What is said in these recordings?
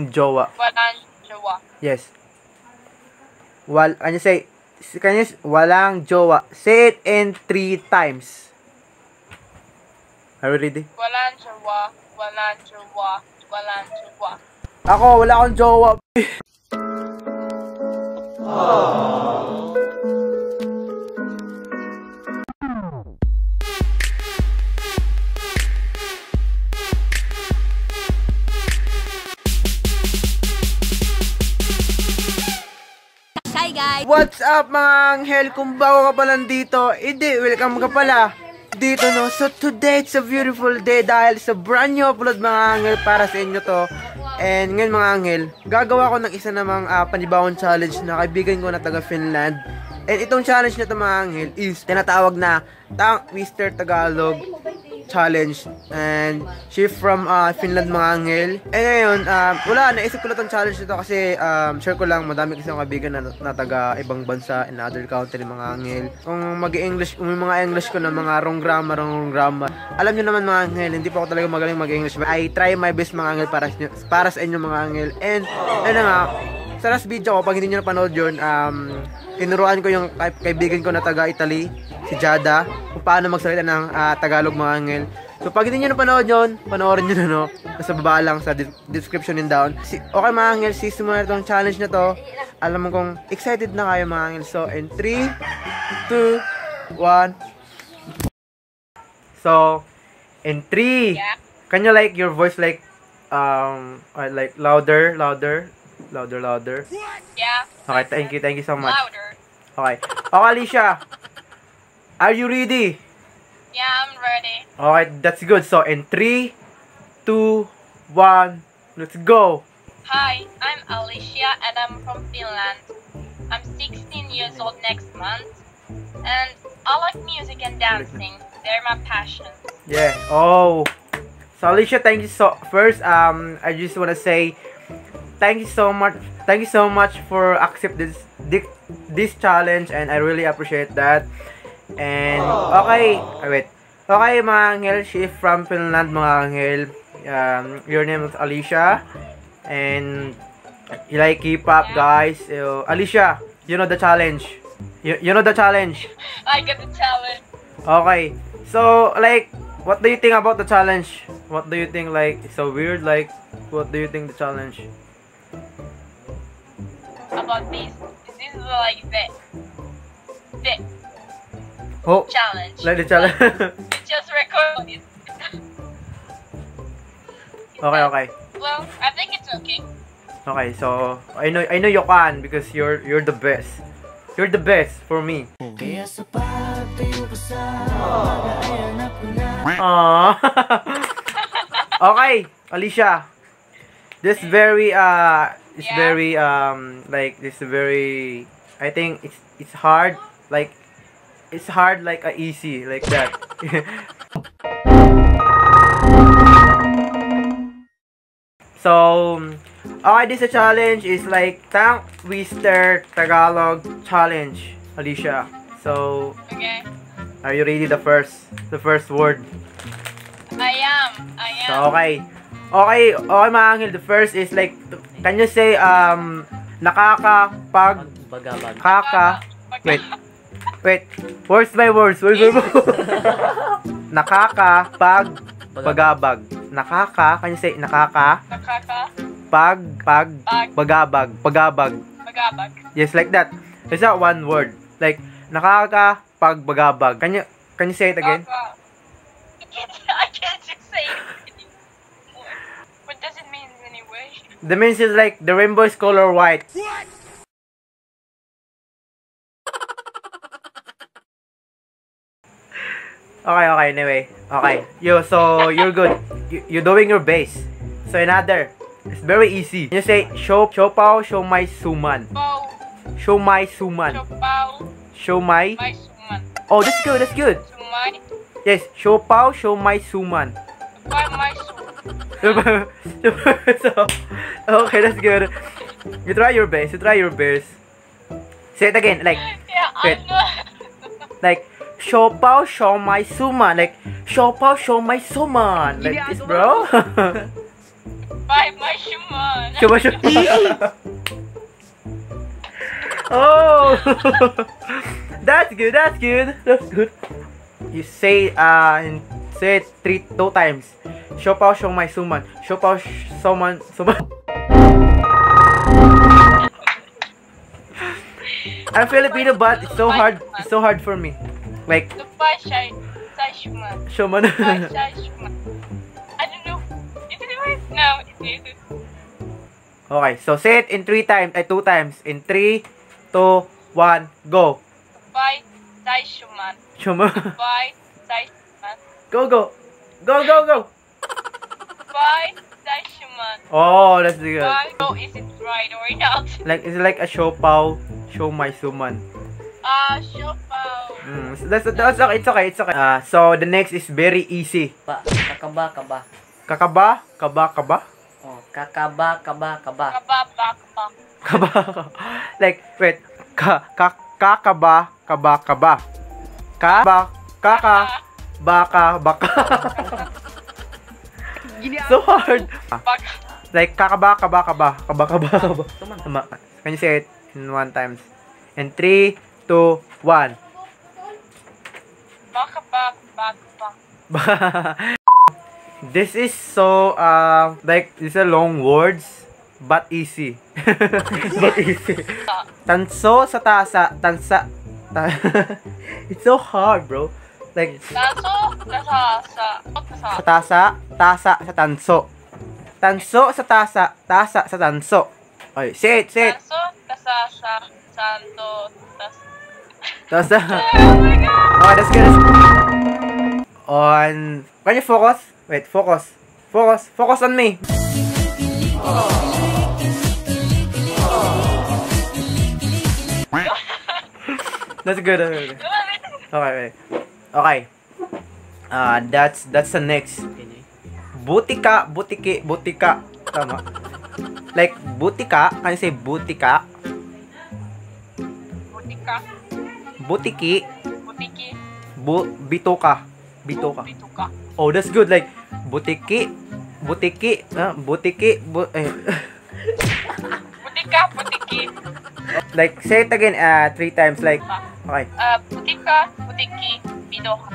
jowa. Walang jowa. Yes. Wal, can you say, can you, walang jowa. Say it in three times. Are you ready? Walang jowa. Walang jowa. Walang jowa. Ako, wala akong jowa. Hi What's up mga anghel? Kung bago ka pa lang dito, hindi, welcome ka pala dito no. So today it's a beautiful day dahil sa brand new upload mga anghel para sa inyo to. And ngayon mga anghel, gagawa ko ng isa namang uh, panibawang challenge na kaibigan ko na taga Finland. And itong challenge na to mga anghel is tinatawag na Tang Mr. Tagalog challenge. And she from uh, Finland mga anghel and ngayon um, wala naisip ko na tong challenge nito kasi um, share ko lang madami kasi akong kaibigan na, na taga ibang bansa in other country mga anghel kung mag english kung mga english ko na mga wrong grammar wrong grammar. Alam nyo naman mga anghel hindi pa ako talaga magaling mag english but I try my best mga anghel para, para sa inyo mga anghel and ayun na nga sa last video ko, pag hindi nyo napanood yun, um, tinuruan ko yung kaibigan ko na taga Italy, si Jada, kung paano magsalita ng ah, Tagalog mga angel. So pag hindi nyo napanood yun, panoorin nyo na no, nasa baba lang sa de- description and down. Si, okay mga angel, sisimula na itong challenge na to. Alam mo kung excited na kayo mga angel. So in 3, 2, 1. So, in 3, Yeah. can you like your voice like, um, uh, like louder, louder, louder, louder? Yeah. Okay, thank you, thank you so much. Louder. Okay. Okay, Alicia. Are you ready? Yeah, I'm ready. Alright, that's good. So, in 3, 2, 1, let's go. Hi, I'm Alicia and I'm from Finland. I'm 16 years old next month. And I like music and dancing. They're my passions. Yeah. Oh. So, Alicia, thank you so first um I just want to say thank you so much. Thank you so much for accept this this, challenge and I really appreciate that. And okay, wait. Okay, mga angel, she from Finland, mga angel. Um, your name is Alicia. And you like K-pop, guys. So, Alicia, you know the challenge. You, you know the challenge. I get the challenge. Okay. So, like, what do you think about the challenge? What do you think, like, it's so weird? Like, what do you think the challenge? About this. This is like the the Oh, challenge. like the challenge. Just record it. okay, okay. Well, I think it's okay. Okay, so, I know, I know you can because you're, you're the best. You're the best for me. Kaya sa pagtayo ka sa umaga ko na Aww. okay, Alicia. This very uh it's Yeah. very um like this very I think it's it's hard like it's hard like a easy like that. so okay this a challenge is like Tang Twister Tagalog challenge, Alicia. So Okay. are you ready the first the first word? I am. I am. So, okay. Okay, okay mga angel. The first is like, can you say, um, nakakapag, Bagabag kaka, wait, wait, words by words, words by words. nakakapag, bagabag. Nakaka, can you say, nakaka, Nakaka. pag, pag, Pag. bagabag, pagabag. Magabag. Yes, like that. It's not one word. Like, nakakapag, bagabag. Can you, can you say it again? Kaka. I can't just say it anyway? The means is like, the rainbow is color white. What? Okay, okay, anyway. Okay. You, so, you're good. You, you're doing your base. So, another. It's very easy. You say, show, show pao, show my suman. Show my suman. Chopaw. Show my. My suman. Oh, that's good, that's good. Sumay. Yes, show pao, show my suman. Why my suman? so, okay, that's good. You try your best, you try your best. Say it again, like, Yeah, Wait. Like, show pao, show my suman. Like, show pao, show my suman. Like this, bro. Bye, my Shuman. Shuma shuma. oh, that's good. That's good. That's good. You say uh, in- say it three two times. Show pao show my suman. Show pao sh- suman suman. I'm Filipino, but it's so hard. It's so hard for me. Like Shai Shuman. I don't know. Is it right? No, it isn't. okay, so say it in three times. Uh, two times. In three, two, one, go. Bye, Sai Shuman. Shuma. Bye, Sai Shuman. Go go. Go go go. Bye, Sai Shuman. Oh, that's good. Bye. Oh, is it right or not? Like it's like a show pao, show my suman. Ah, Shopao. Mm, so that's that's okay. It's okay. It's okay. Uh, so the next is very easy. Pa, kakaba, kaba. Kakaba, kaba, kaba, Oh, kakaba, kaba, kaba. Kababak bak. kaba. like wait, ka ka kakaba, kaba, kaba. Kaba, kaka, baka, baka. so hard. Like kakaba, kaba, kaba, kaba, kaba, kaba. Tama. Can you say it in one times? In three, two, one. Bakabak bak bak. this is so uh like these are long words but easy. but easy. Tanso sa tasa, tansa. Ta- It's so hard, bro. Like Taso, nasa sa, tasa, tasa sa tanso. Tanso sa tasa, tasa sa tanso. Okay, say it, say it. Taso, nasa sa santo, tas. Tasa. Oh my oh, god! Okay, that's good. On, can you focus? Wait, focus. Focus. Focus on me. That's good. That's good. Okay, okay. Okay. Uh, that's that's the next. Butika, butiki, butika. Tama. Like butika, can you say butika? Butika, Butiki, butiki, bu, bituka. Bituka. bituka. Oh, that's good. Like, butiki, butiki, ah, butiki, bu eh. Butika, butiki. like, say it again, uh, three times. Like, okay. Ah, butika, butiki, bidoka.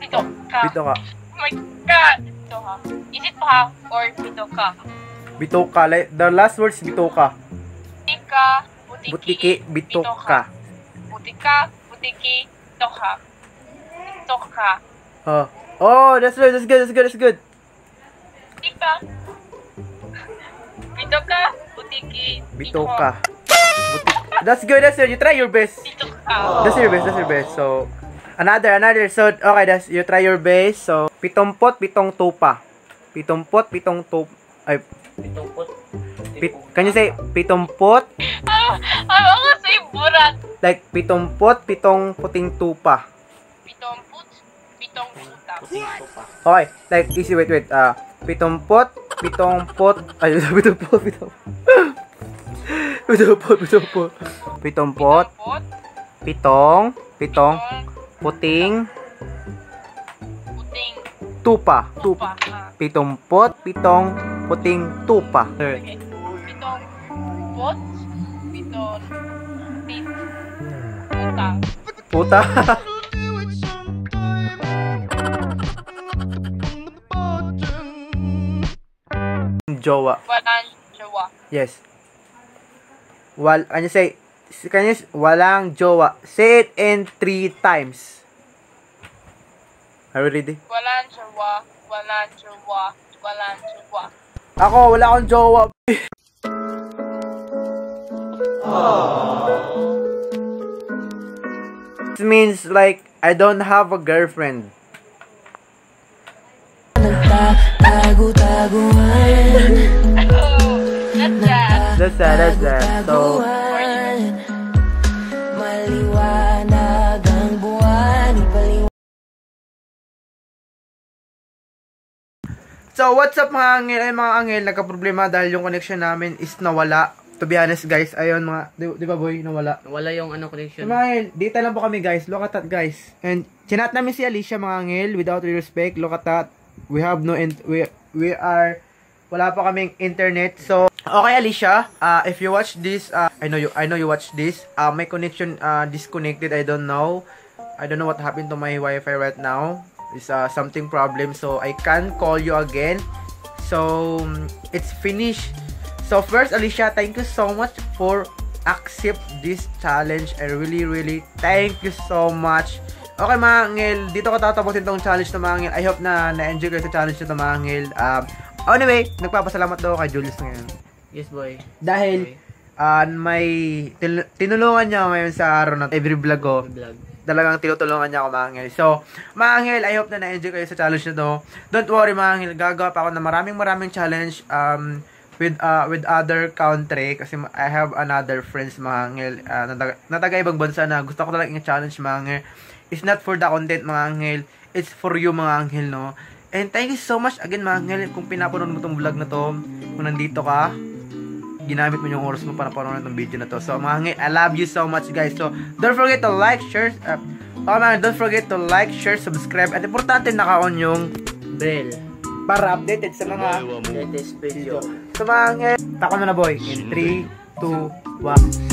Bidoka. Bituka. Oh my god! Bidoka. Is it pa or bidoka? Bituka. Like, the last words, bituka. Butika, butiki, Butiki, bituka. Butika, butiki, bitoka. Bitoka. Oh. Oh, that's good, that's good, that's good, that's good. Butika. Bitoka, butiki, Bituka. Buti- That's good, that's good. You try your best. That's your best, that's your best. So, another, another. So, okay, that's, you try your best. So, pitumpot, pitong tupa. Pitumpot, pitong tup... Ay, Pitungkot. pit, can you say pitumpot? Ah, ano nga say burat? Like, pitumpot, pitong puting tupa. Pitong put, pitong puta. Puting pa. Okay, like, easy, wait, wait. Ah, pitumpot, pitong pot, ay, pitumpot, pitong... pitumpot, pitumpot. Pitumpot, Pot, pitong, pitong, pitong, puting, puting, tupa. Tupa. Ah, Pitumpot, pitong, puting, tupa. okay. Pitong pot, pitong, pit, puta. Puta. Jowa. Walang jowa. Yes. Wal, can you say, can you, walang jowa. Say it in three times. Are you ready? Walang jowa, walang jowa, walang jowa. Ako, wala akong jowa. This means like, I don't have a girlfriend. Nagtatago-taguan that. So, Maliwanag ang buwan Ipaliwanag So, what's up mga angel? Ay, mga angel, nagka-problema dahil yung connection namin is nawala. To be honest, guys, ayun mga, di, di ba boy, nawala. Wala yung ano So, connection. mga angel, dito lang po kami guys. Look at that, guys. And, chinat namin si Alicia, mga angel, without respect. Look at that. We have no, int- we, we are, wala pa kaming internet. So, okay Alicia, uh, if you watch this, uh, I know you I know you watch this. Uh, my connection uh, disconnected, I don't know. I don't know what happened to my Wi-Fi right now. It's uh, something problem, so I can call you again. So, um, it's finished. So, first, Alicia, thank you so much for accept this challenge. I really, really thank you so much. Okay, mga angel, dito ko tatapusin tong challenge na mga angel. I hope na na-enjoy kayo sa challenge nito, mga angel. Um, anyway, nagpapasalamat daw kay Julius ngayon. Yes, boy. Dahil, ah, may tin- tinulungan niya ako ngayon sa araw na every vlog ko Vlog. talagang tinutulungan niya ako mga angel. So, mga angel, I hope na na-enjoy kayo sa challenge na to. Don't worry mga angel, gagawa pa ako ng maraming maraming challenge um, with uh, with other country kasi I have another friends mga angel uh, na, taga- na taga ibang bansa na gusto ko talagang i-challenge mga angel. It's not for the content mga angel, it's for you mga angel no. And thank you so much again mga angel kung pinapanood mo tong vlog na to, kung nandito ka, ginamit mo yung oras mo para panood ng video na to. So, mga I love you so much, guys. So, don't forget to like, share, uh, oh, man, don't forget to like, share, subscribe. At importante, naka-on yung Bell. para updated sa mga Latest video. So, mga tako na na, boy. In 3, 2, 1.